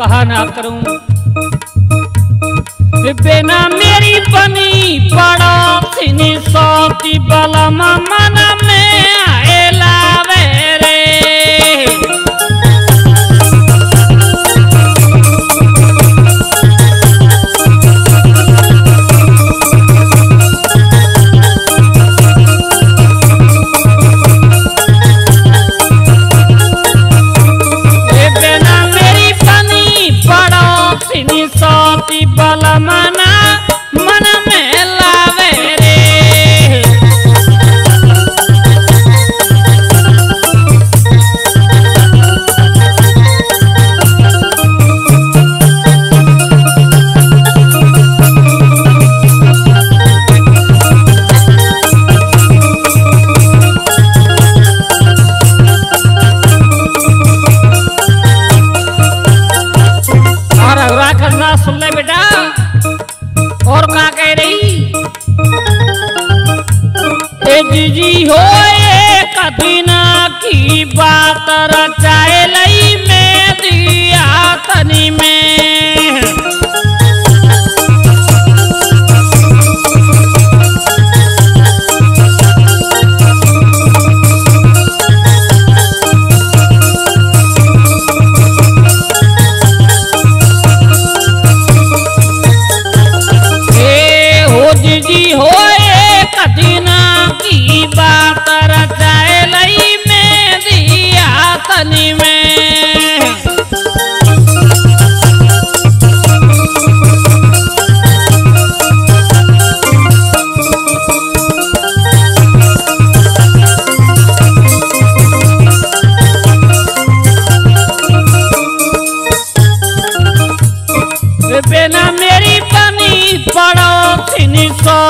कहा ना करूँ? তারা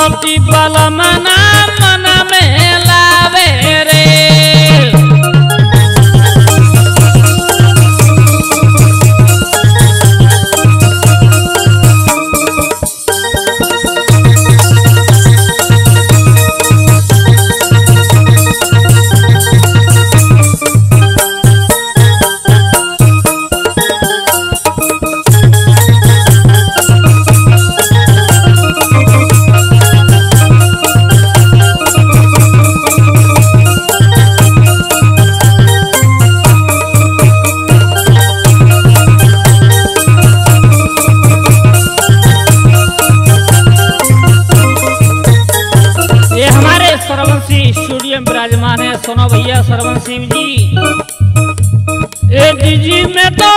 बलमना मन सिंह हम विराजमान है सोना भैया सरवन सिंह जी। ए जी में तो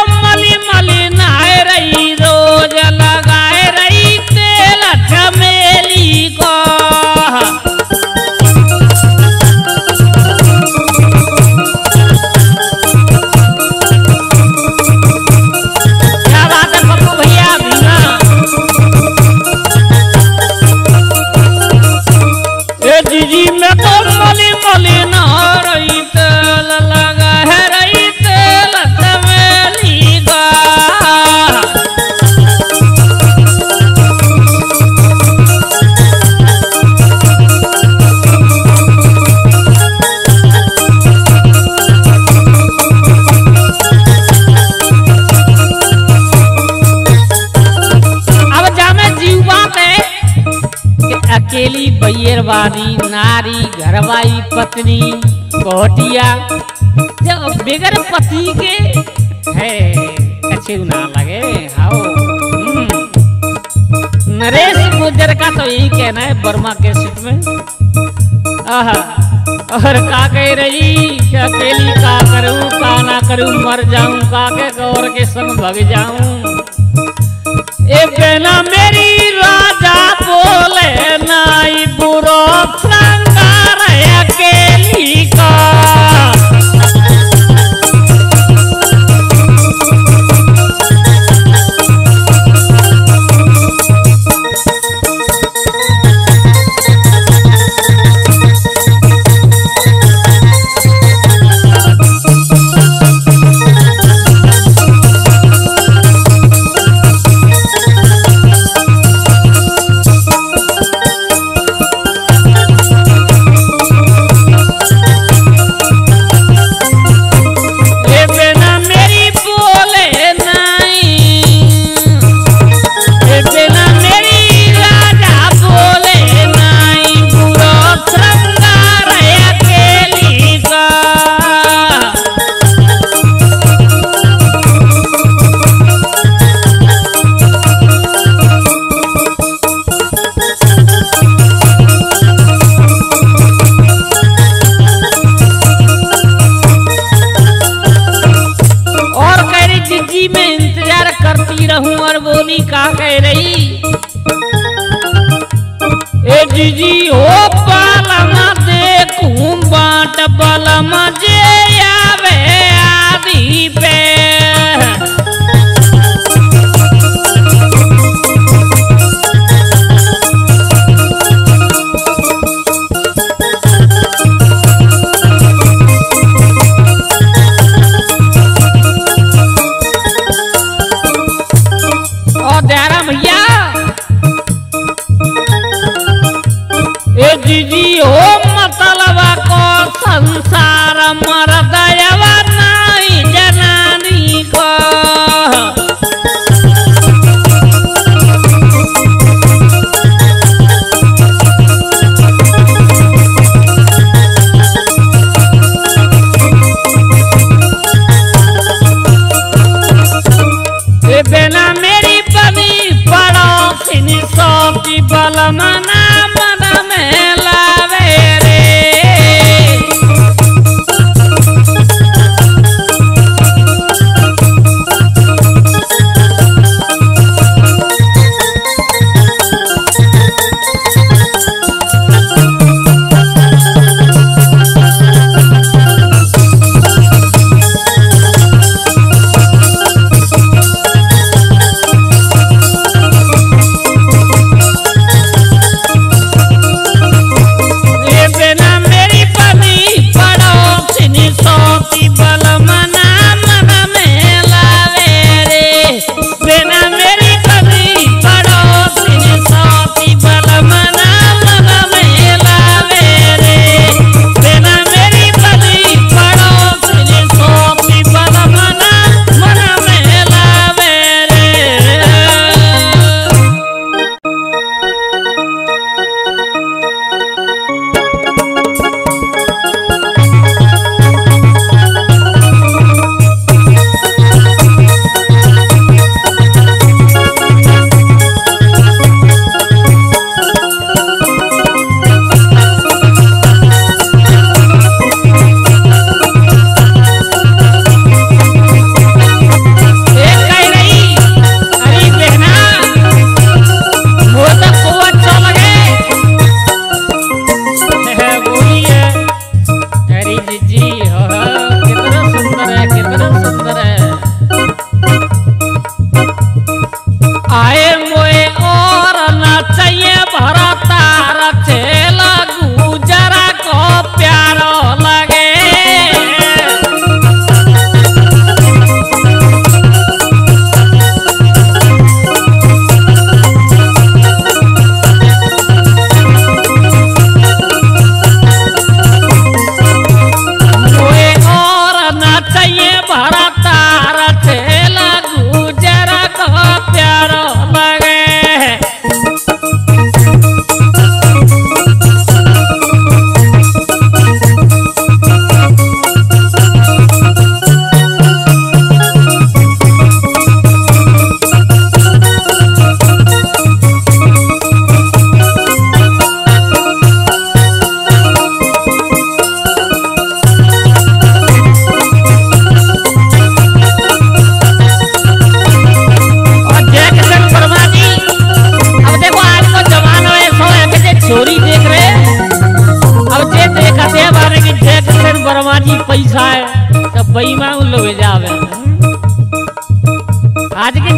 अकेली बैरवानी नारी, घरवाई, पत्नी कोहटिया जब बिगर पति के, है अच्छे ना लगे, हाओ। हम्म। नरेश गुर्जर का तो यही कहना है, बर्मा के सीट में। और का कह रही अकेली का करूँ, का ना करूँ, मर जाऊँ, का के गौर के संग भग जाऊँ। बेना मेरी राजा बोले नाई बुरो श्रृंगार कह रही। ए जीजी हो पालमा देखूँ बाट बलमा जे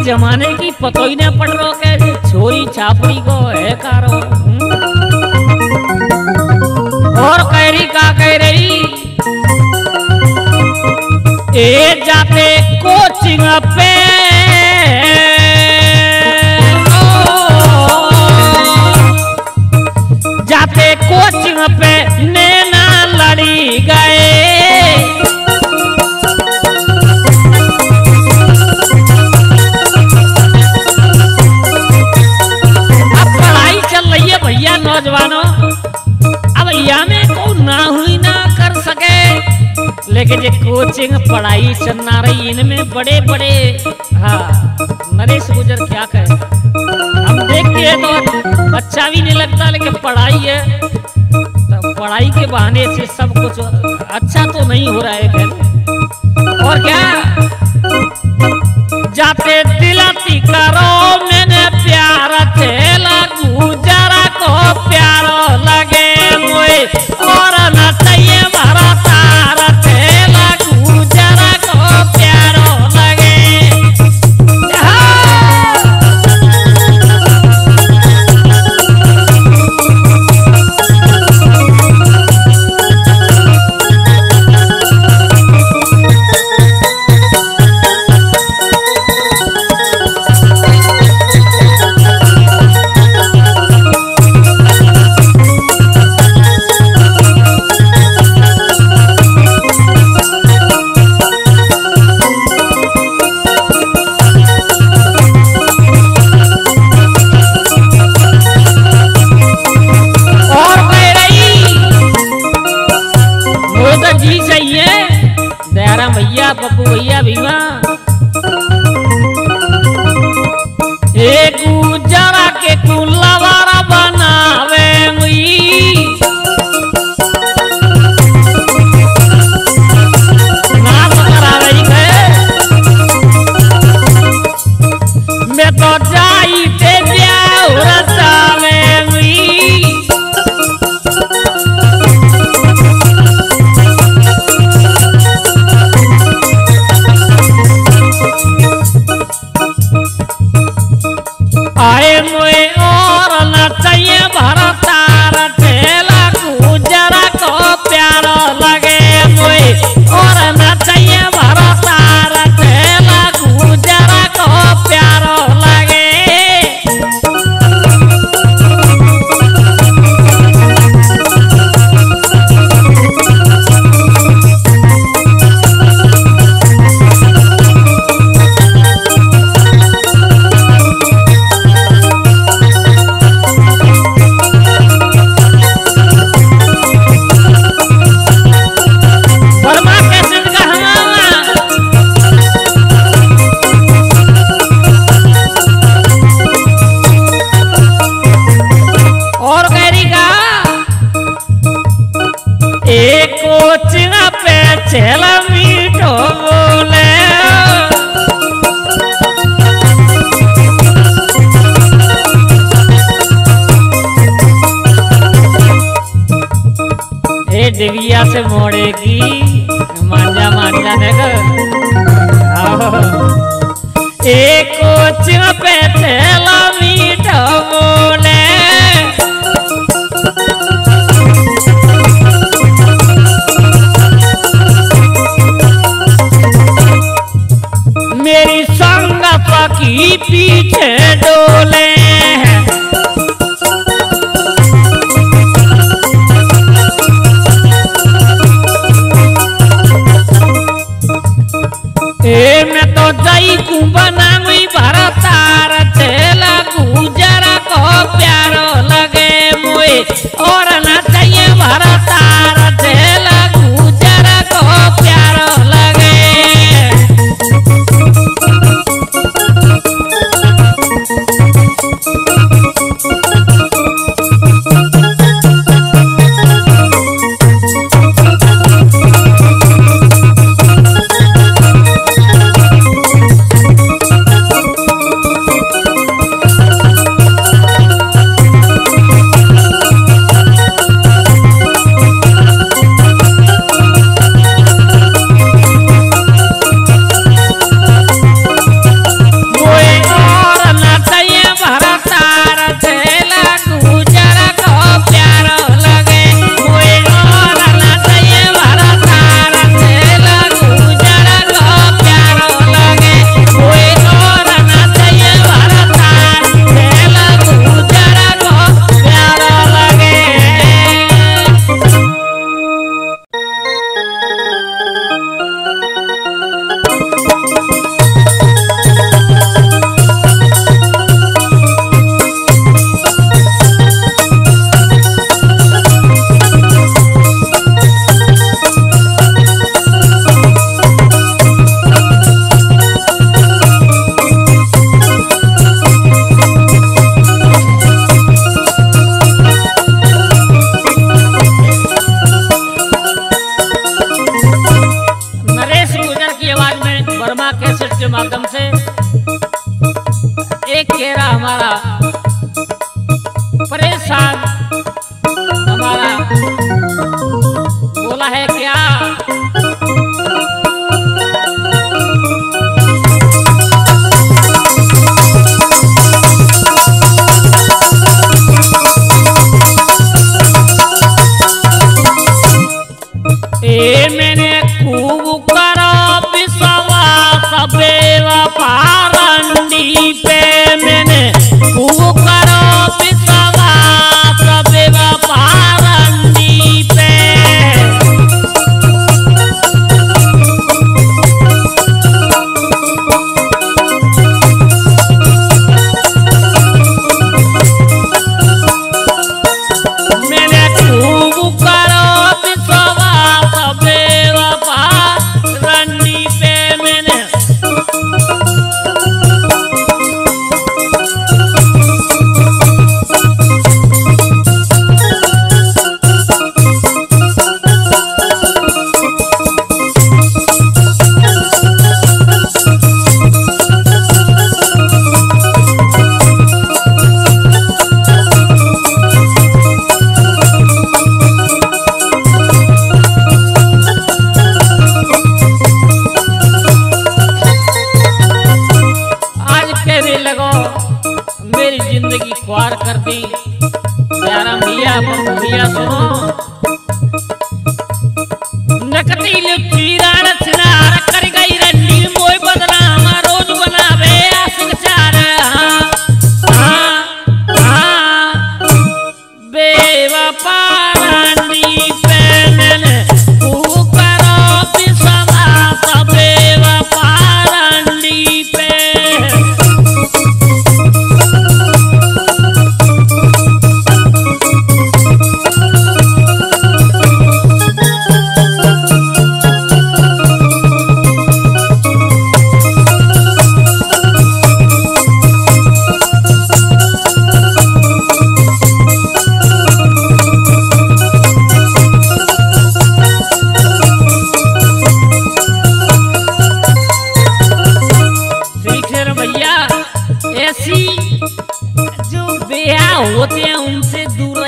जमाने की पतो ने नहीं पड़ रो के छोरी छापड़ी को है कारो और कैरी का कह रही ए जाते कोचिंग पे नौजवानों, अब या में को ना हुई ना कर सके। लेकिन ये कोचिंग पढ़ाई चलना रही इनमें बड़े बड़े हाँ नरेश गुजर क्या कहे? हम देखते हैं तो अच्छा भी नहीं लगता, लेकिन पढ़ाई है। तो पढ़ाई के बहाने से सब कुछ अच्छा तो नहीं हो रहा है, खैर। और क्या? जाते दिला करो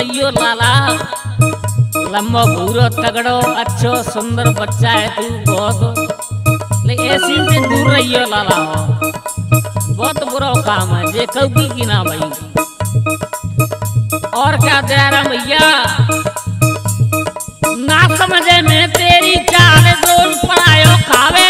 समझो लाला लम्बो भूरो तगड़ो अच्छो सुंदर बच्चा है तू बहुत ले ऐसी से दूर रही हो लाला बहुत बुरा काम है जे कौगी की ना भाई और क्या दे रहा भैया ना समझे मैं तेरी चाल ज़ोर पर खावे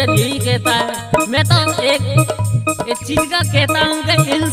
मुझे दिल कहता है मैं तो एक चीज़ का कहता हूँ कि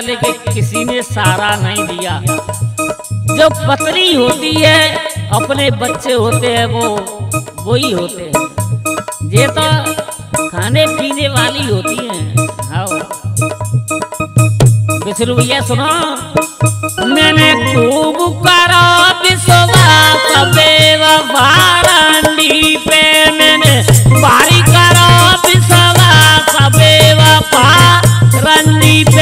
देख लिया लेकिन किसी ने सारा नहीं दिया। जो पत्नी होती है, अपने बच्चे होते हैं, वो वही होते हैं। ये तो खाने पीने वाली होती है। हाँ विष्णु भैया, सुनो। मैंने खूब करा विश्वास बेवफारंडी पे। मैंने भारी करा विश्वास बेवफारंडी पे